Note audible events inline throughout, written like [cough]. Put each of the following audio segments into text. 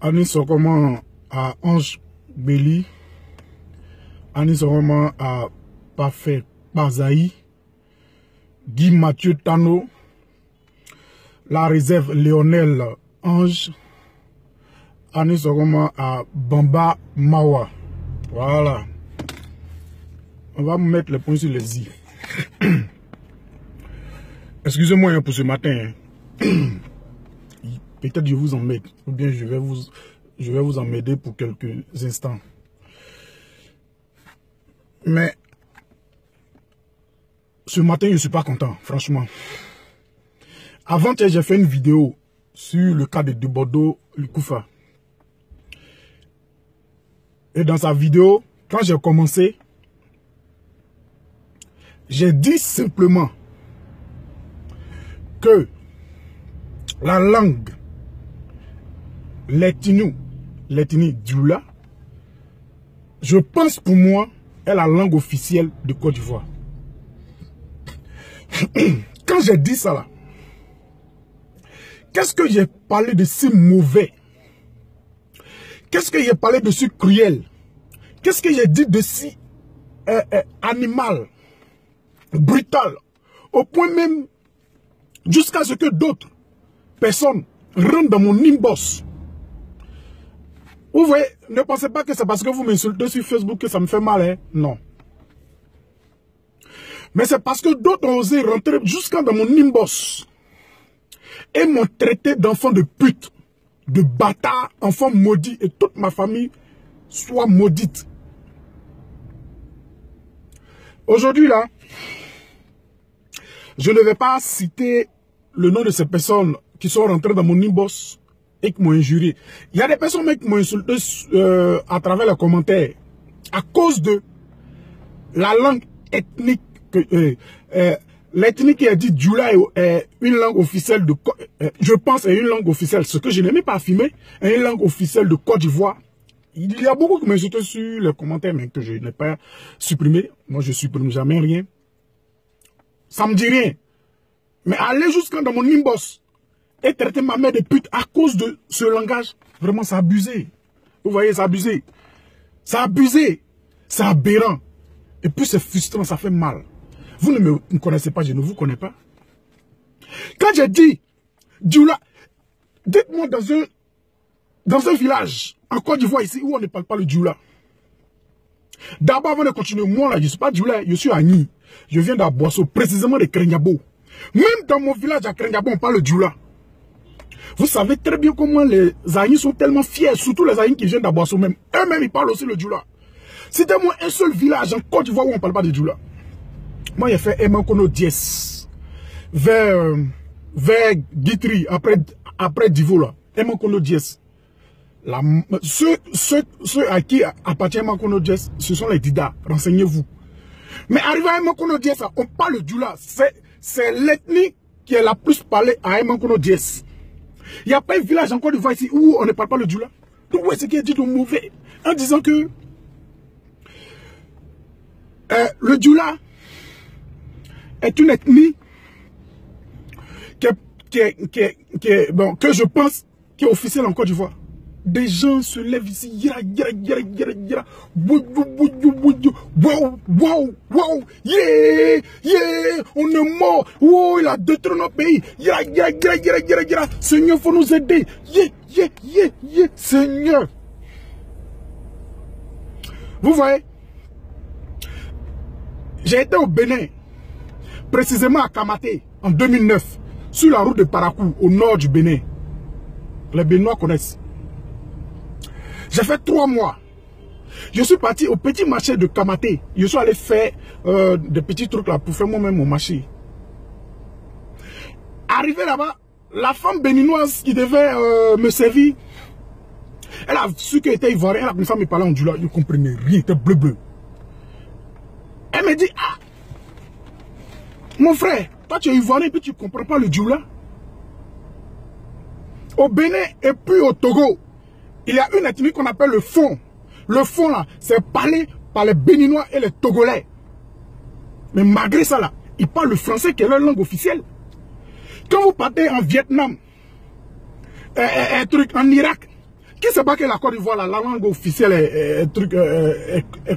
Ani Sokoma à Ange Béli. Ani Sokoma à Parfait Bazaï. Guy Mathieu Tano. La réserve Léonel Ange. Ani Sokoma à Bamba Mawa. Voilà. On va mettre le point sur les i. [coughs] Excusez-moi hein, pour ce matin. Peut-être je vous emmène. Ou bien je vais vous, je vais vous pour quelques instants. Mais ce matin, je ne suis pas content, franchement. Avant, j'ai fait une vidéo sur le cas de, de Bordeaux. Et dans sa vidéo, quand j'ai commencé, j'ai dit simplement que la langue l'ethnie, l'ethnie Dioula, je pense pour moi, est la langue officielle de Côte d'Ivoire. [clears throat] Quand j'ai dit ça là, qu'est-ce que j'ai parlé de si mauvais? Qu'est-ce que j'ai parlé de si cruel? Qu'est-ce que j'ai dit de si euh, euh, animal, brutal, au point même jusqu'à ce que d'autres personnes rentrent dans mon inbox. Vous voyez, ne pensez pas que c'est parce que vous m'insultez sur Facebook que ça me fait mal, hein? Non. Mais c'est parce que d'autres ont osé rentrer jusqu'à dans mon inbox et m'ont traité d'enfant de pute, de bâtard, enfant maudit, et toute ma famille soit maudite. Aujourd'hui, là, je ne vais pas citer le nom de ces personnes qui sont rentrées dans mon inbox et qui m'ont injurié. Il y a des personnes qui m'ont insulté euh, à travers les commentaires à cause de la langue ethnique que euh, euh, l'ethnie qui a dit Djoula est, une langue officielle de je pense est une langue officielle. Ce que je n'ai même pas affirmé est une langue officielle de Côte d'Ivoire. Il y a beaucoup qui m'insultent sur les commentaires mais que je n'ai pas supprimé. Moi je supprime jamais rien. Ça me dit rien. Mais aller jusqu'à dans mon inbox et traiter ma mère de pute à cause de ce langage, vraiment, c'est abusé. Vous voyez, c'est abusé. C'est abusé. C'est aberrant. Et puis, c'est frustrant, ça fait mal. Vous ne me connaissez pas, je ne vous connais pas. Quand j'ai dit, Dioula, dites-moi dans un, dans un village, en Côte d'Ivoire, ici, où on ne parle pas le Dioula. D'abord, avant de continuer, moi, là, je ne suis pas Dioula, je suis Agni. Je viens d'Aboisseau, précisément de Krenyabo. Même dans mon village à Krenyabo, on parle le Dioula. Vous savez très bien comment les Aïnis sont tellement fiers, surtout les Aïnis qui viennent d'Aboisseau même. Eux-mêmes, ils parlent aussi le Djoula. C'était-moi un seul village en Côte d'Ivoire où on ne parle pas de Djoula. Moi, j'ai fait Emankono Dies, vers, vers Guitry, après, après Divo, là. Emankono ceux, à qui appartient Emankono Dies, ce sont les Dida. Renseignez-vous. Mais arrivé à Emankono Dies, on parle le Djoula. C'est l'ethnie qui est la plus parlée à Emankono Dies. Il n'y a pas un village encore de ici où on ne parle pas le Djoula. Donc, où est-ce qui est dit de mauvais En disant que euh, le Djoula est une ethnie bon, que je pense qui est officielle en Côte d'Ivoire. Des gens se lèvent ici, yira, yira, yira, yira, yira, yeah, yeah, on est mort, il a détruit notre pays, yira, yira, yira, yira, yira, yira, Seigneur, faut nous aider, yeah, yeah, yeah, yeah, Seigneur. Vous voyez, j'ai été au Bénin, précisément à Kamaté, en 2009, sur la route de Parakou, au nord du Bénin. Les Béninois connaissent. J'ai fait trois mois. Je suis parti au petit marché de Kamaté. Je suis allé faire euh, des petits trucs là pour faire moi-même mon marché. Arrivé là-bas, la femme béninoise qui devait euh, me servir, elle a su qu'elle était ivoirienne, elle a commencé à me parler en djoula, je ne comprenais rien, était bleu bleu. Elle me dit, ah, mon frère, toi tu es ivoirien et puis tu ne comprends pas le djoula. Au Bénin et puis au Togo, il y a une ethnie qu'on appelle le fond. Le fond là, c'est parlé par les Béninois et les Togolais. Mais malgré ça là, ils parlent le français qui est leur langue officielle. Quand vous partez en Vietnam, un truc en Irak, Qui sait pas que la Côte d'Ivoire, la langue officielle est, truc,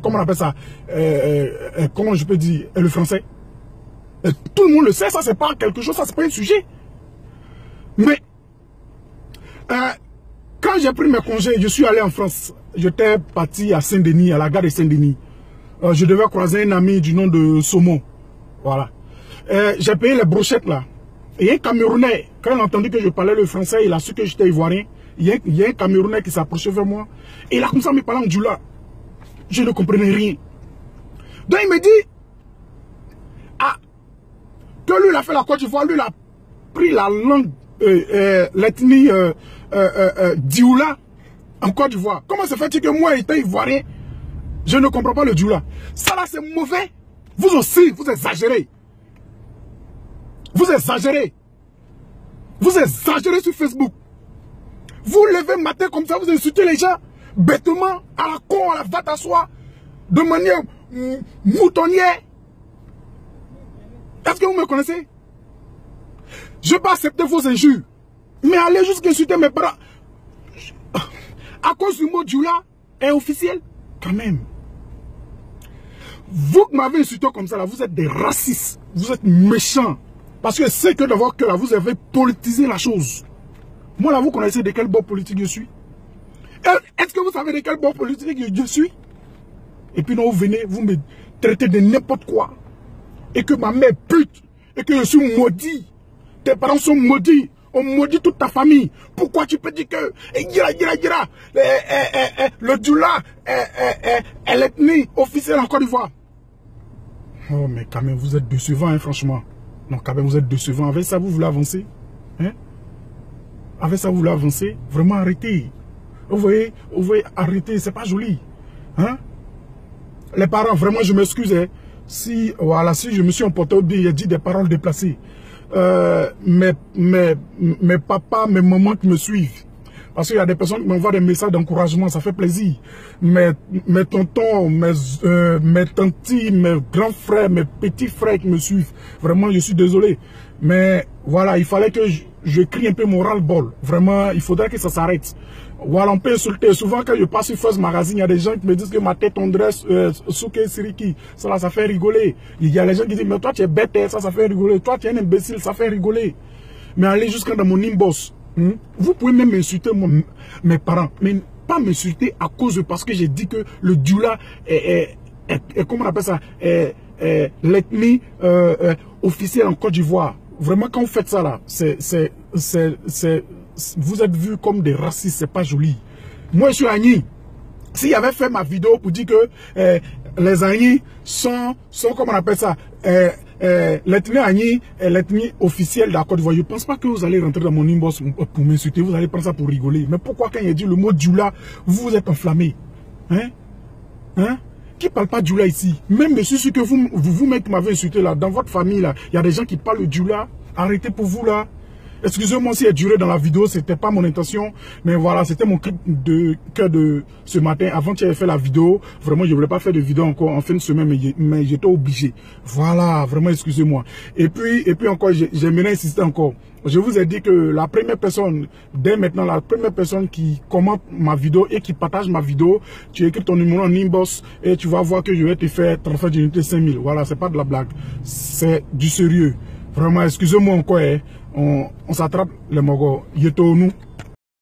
comment on appelle ça, comment je peux dire, le français. tout le monde le sait, ça c'est pas quelque chose, ça c'est pas un sujet. Mais, quand j'ai pris mes congés, je suis allé en France. J'étais parti à Saint-Denis, à la gare de Saint-Denis. je devais croiser un ami du nom de Saumon. Voilà. j'ai payé les brochettes là. Et un Camerounais, quand il a entendu que je parlais le français, il a su que j'étais ivoirien. Il y, a, un Camerounais qui s'approchait vers moi. Et il a commencé à me parler en djoula. Je ne comprenais rien. Donc il me dit, ah, que lui il a fait la Côte d'Ivoire, lui il a pris la langue, euh, euh, l'ethnie euh, Dioula en Côte d'Ivoire. Comment se fait-il que moi étant ivoirien, je ne comprends pas le Dioula? Ça là c'est mauvais. Vous aussi, vous exagérez. Vous exagérez. Vous exagérez sur Facebook. Vous levez matin comme ça, vous insultez les gens bêtement, à la con, à la vate à soi, de manière moutonnière. Est-ce que vous me connaissez? Je pas accepter vos injures. Mais allez jusqu'à insulter mes parents. À cause du mot Djoula est officiel. Quand même. Vous m'avez insulté comme ça, là, vous êtes des racistes. Vous êtes méchants. Parce que c'est que d'avoir que là, vous avez politisé la chose. Moi là, vous connaissez de quel bord politique je suis Est-ce que vous savez de quel bord politique je suis? Et puis non, vous venez, vous me traitez de n'importe quoi. Et que ma mère pute. Et que je suis maudit. Tes parents sont maudits. On maudit toute ta famille. Pourquoi tu peux dire que eh, gira, gira, gira, eh, eh, le Djoula est l'ethnie officielle en Côte d'Ivoire Oh mais quand même, vous êtes décevant, hein, franchement. Non, quand même, vous êtes décevant. Avec ça, vous voulez avancer hein? Avec ça, vous voulez avancer Vraiment, arrêtez. Vous voyez, vous voyez, arrêtez, c'est pas joli. Hein? Les parents, vraiment, je m'excuse. Hein. Si, voilà, si je me suis emporté a dit des paroles déplacées. Euh, mes, papas, mes mamans qui me suivent. Parce qu'il y a des personnes qui m'envoient des messages d'encouragement, ça fait plaisir. Mes, mes tontons, mes, euh, mes mes grands frères, mes petits frères qui me suivent. Vraiment, je suis désolé. Mais voilà, il fallait que je, je crie un peu mon ras-le-bol. Vraiment, il faudrait que ça s'arrête. Voilà, on peut insulter. Souvent, quand je passe sur First Magazine, il y a des gens qui me disent que ma tête tendrait euh, Souke Siriki. Ça, ça fait rigoler. Il y a les gens qui disent, mais toi, tu es bête, hein, ça, ça fait rigoler. Toi, tu es un imbécile, ça fait rigoler. Mais allez jusqu'à dans mon inbox. Hmm? Vous pouvez même insulter mes parents, mais pas m'insulter à cause de parce que j'ai dit que le Djoula est, comment on appelle ça, l'ethnie euh, euh, officielle en Côte d'Ivoire. Vraiment, quand vous faites ça là, c'est, vous êtes vus comme des racistes, c'est pas joli. Moi, je suis Agni. S'il avait fait ma vidéo pour dire que euh, les Agni sont, sont, comment on appelle ça, euh, l'ethnie Agni est l'ethnie officielle de la Côte d'Ivoire. Je ne pense pas que vous allez rentrer dans mon inbox pour m'insulter. Vous allez prendre ça pour rigoler. Mais pourquoi quand il a dit le mot Djoula, vous vous êtes enflammé? Hein? Hein? Qui parle pas Djoula ici? Même monsieur, ce que vous, vous, vous m'avez insulté là, dans votre famille il y a des gens qui parlent Djoula. Arrêtez pour vous là. Excusez-moi si elle duré dans la vidéo, c'était pas mon intention, mais voilà, c'était mon clip de cœur de ce matin. Avant que j'avais fait la vidéo, vraiment, je voulais pas faire de vidéo encore en fin de semaine, mais j'étais obligé. Voilà, vraiment, excusez-moi. Et puis, et puis encore, j'aimerais insister encore. Je vous ai dit que la première personne, dès maintenant, la première personne qui commente ma vidéo et qui partage ma vidéo, tu écris ton numéro en inbox et tu vas voir que je vais te faire transfert d'unité 5000. Voilà, c'est pas de la blague. C'est du sérieux. Vraiment, excusez-moi encore, hein. On, on s'attrape les mogos. nous.